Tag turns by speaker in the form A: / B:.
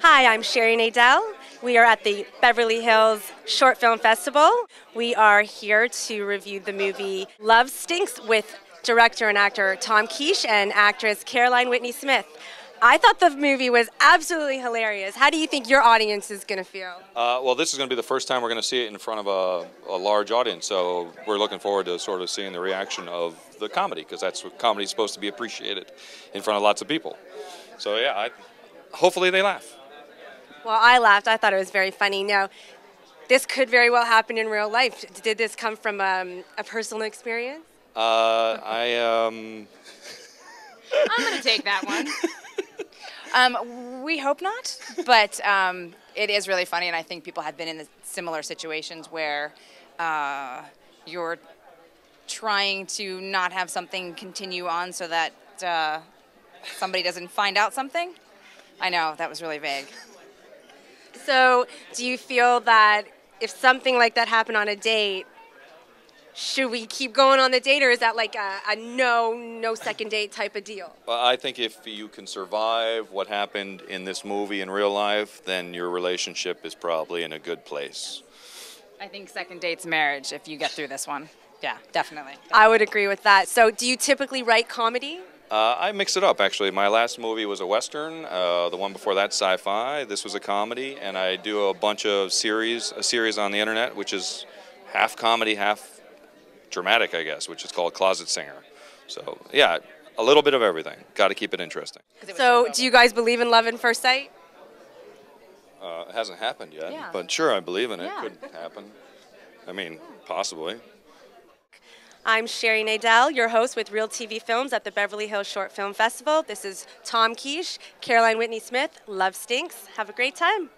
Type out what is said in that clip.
A: Hi, I'm Sheri Nadel. We are at the Beverly Hills Short Film Festival. We are here to review the movie Love Stinks with director and actor Tom Kiesche and actress Caroline Whitney Smith. I thought the movie was absolutely hilarious. How do you think your audience is going to feel?
B: Uh, well, this is going to be the first time we're going to see it in front of a, a large audience, so we're looking forward to sort of seeing the reaction of the comedy, because that's what comedy is supposed to be appreciated in front of lots of people. So yeah, I, hopefully they laugh.
A: Well, I laughed. I thought it was very funny. Now, this could very well happen in real life. Did this come from um, a personal experience?
B: Uh, I um,
C: I'm going to take that one. Um, we hope not, but um, it is really funny, and I think people have been in similar situations where uh, you're trying to not have something continue on so that uh, somebody doesn't find out something. I know that was really vague.
A: So, do you feel that if something like that happened on a date, should we keep going on the date, or is that like a, a no, no second date type of deal?
B: Well, I think if you can survive what happened in this movie in real life, then your relationship is probably in a good place.
C: I think second date's marriage if you get through this one. Yeah, definitely. definitely.
A: I would agree with that. So, do you typically write comedy?
B: Uh, I mix it up actually. My last movie was a western. Uh, the one before that, sci-fi. This was a comedy, and I do a bunch of series, a series on the internet, which is half comedy, half dramatic, I guess, which is called Closet Singer. So yeah, a little bit of everything. Got to keep it interesting.
A: So, do you guys believe in love at first sight?
B: Uh, it hasn't happened yet,
C: Yeah.
B: but sure, I believe in it.
C: Yeah.
B: Could happen. I mean, possibly.
A: I'm Sheri Nadel, your host with Real TV Films at the Beverly Hills Short Film Festival. This is Tom Kiesche, Caroline Whitney Smith, Love Stinks. Have a great time.